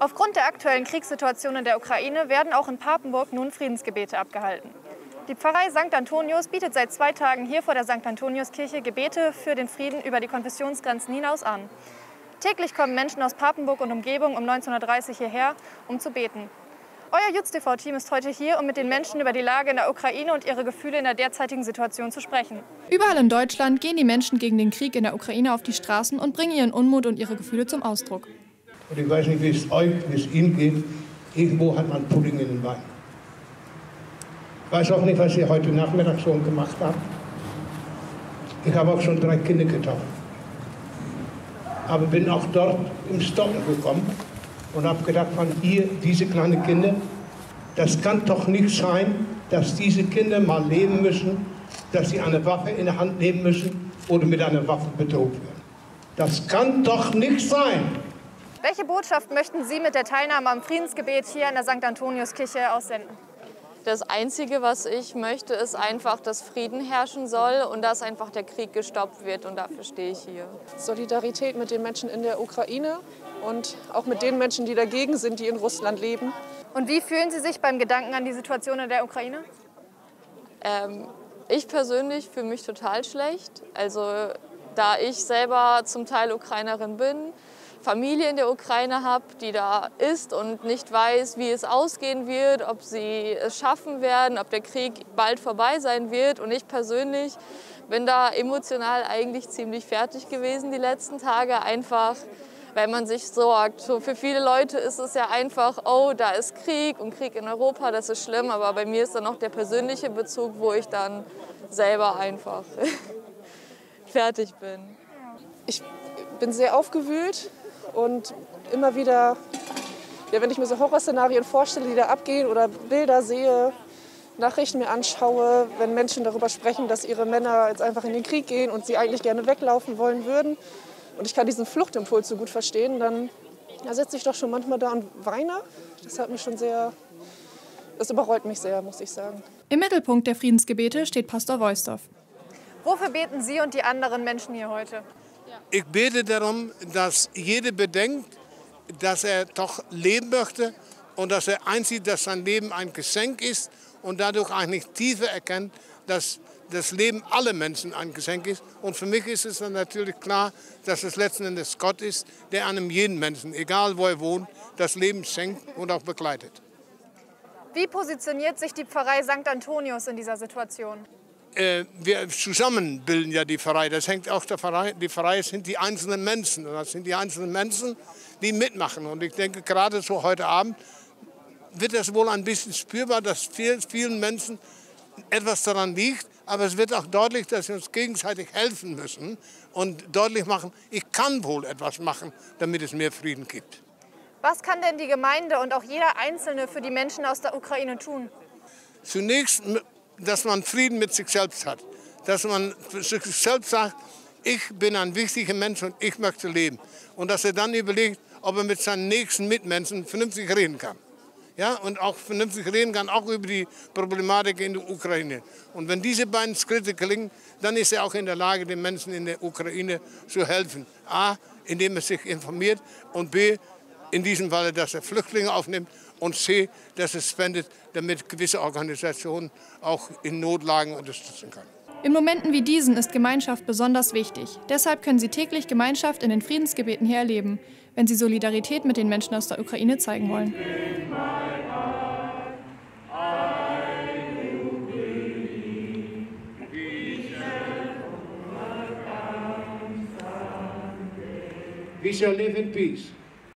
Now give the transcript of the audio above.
Aufgrund der aktuellen Kriegssituation in der Ukraine werden auch in Papenburg nun Friedensgebete abgehalten. Die Pfarrei St. Antonius bietet seit zwei Tagen hier vor der St. Antoniuskirche Gebete für den Frieden über die Konfessionsgrenzen hinaus an. Täglich kommen Menschen aus Papenburg und Umgebung um 19.30 Uhr hierher, um zu beten. Euer JutzTV-Team ist heute hier, um mit den Menschen über die Lage in der Ukraine und ihre Gefühle in der derzeitigen Situation zu sprechen. Überall in Deutschland gehen die Menschen gegen den Krieg in der Ukraine auf die Straßen und bringen ihren Unmut und ihre Gefühle zum Ausdruck. Und ich weiß nicht, wie es euch, wie es Ihnen geht. Irgendwo hat man Pudding in den Wein. Ich weiß auch nicht, was ihr heute Nachmittag schon gemacht habt. Ich habe auch schon drei Kinder getauft. Aber bin auch dort im Stocken gekommen und habe gedacht, von hier, diese kleinen Kinder, das kann doch nicht sein, dass diese Kinder mal leben müssen, dass sie eine Waffe in der Hand nehmen müssen oder mit einer Waffe bedroht werden. Das kann doch nicht sein. Welche Botschaft möchten Sie mit der Teilnahme am Friedensgebet hier in der St. Antoniuskirche aussenden? Das Einzige, was ich möchte, ist einfach, dass Frieden herrschen soll und dass einfach der Krieg gestoppt wird. Und dafür stehe ich hier. Solidarität mit den Menschen in der Ukraine und auch mit den Menschen, die dagegen sind, die in Russland leben. Und wie fühlen Sie sich beim Gedanken an die Situation in der Ukraine? Ähm, ich persönlich fühle mich total schlecht. Also da ich selber zum Teil Ukrainerin bin, Familie in der Ukraine habe, die da ist und nicht weiß, wie es ausgehen wird, ob sie es schaffen werden, ob der Krieg bald vorbei sein wird. Und ich persönlich bin da emotional eigentlich ziemlich fertig gewesen die letzten Tage, einfach weil man sich sorgt. So für viele Leute ist es ja einfach, oh, da ist Krieg und Krieg in Europa, das ist schlimm. Aber bei mir ist dann noch der persönliche Bezug, wo ich dann selber einfach fertig bin. Ich bin sehr aufgewühlt und immer wieder, ja, wenn ich mir so Horrorszenarien vorstelle, die da abgehen oder Bilder sehe, Nachrichten mir anschaue, wenn Menschen darüber sprechen, dass ihre Männer jetzt einfach in den Krieg gehen und sie eigentlich gerne weglaufen wollen würden und ich kann diesen Fluchtimpuls so gut verstehen, dann ja, sitze ich doch schon manchmal da und weine. Das hat mich schon sehr, das überrollt mich sehr, muss ich sagen. Im Mittelpunkt der Friedensgebete steht Pastor Voisdorf. Wofür beten Sie und die anderen Menschen hier heute? Ich bete darum, dass jeder bedenkt, dass er doch leben möchte und dass er einsieht, dass sein Leben ein Geschenk ist und dadurch eigentlich tiefer erkennt, dass das Leben aller Menschen ein Geschenk ist. Und für mich ist es dann natürlich klar, dass es letzten Endes Gott ist, der einem jeden Menschen, egal wo er wohnt, das Leben schenkt und auch begleitet. Wie positioniert sich die Pfarrei St. Antonius in dieser Situation? Äh, wir zusammen bilden ja die Pfarrei. Das hängt auch der Pfarrei. Die Pfarrei sind die einzelnen Menschen. Und das sind die einzelnen Menschen, die mitmachen. Und ich denke, gerade so heute Abend wird es wohl ein bisschen spürbar, dass vielen Menschen etwas daran liegt. Aber es wird auch deutlich, dass wir uns gegenseitig helfen müssen und deutlich machen, ich kann wohl etwas machen, damit es mehr Frieden gibt. Was kann denn die Gemeinde und auch jeder Einzelne für die Menschen aus der Ukraine tun? Zunächst, dass man Frieden mit sich selbst hat. Dass man sich selbst sagt, ich bin ein wichtiger Mensch und ich möchte leben. Und dass er dann überlegt, ob er mit seinen nächsten Mitmenschen vernünftig reden kann ja, und auch vernünftig reden kann, auch über die Problematik in der Ukraine. Und wenn diese beiden Schritte gelingen, dann ist er auch in der Lage, den Menschen in der Ukraine zu helfen. A, indem er sich informiert und B, in diesem Falle, dass er Flüchtlinge aufnimmt und C, dass er spendet, damit gewisse Organisationen auch in Notlagen unterstützen können. In Momenten wie diesen ist Gemeinschaft besonders wichtig. Deshalb können Sie täglich Gemeinschaft in den Friedensgebeten hier erleben, wenn Sie Solidarität mit den Menschen aus der Ukraine zeigen wollen. We shall live in peace.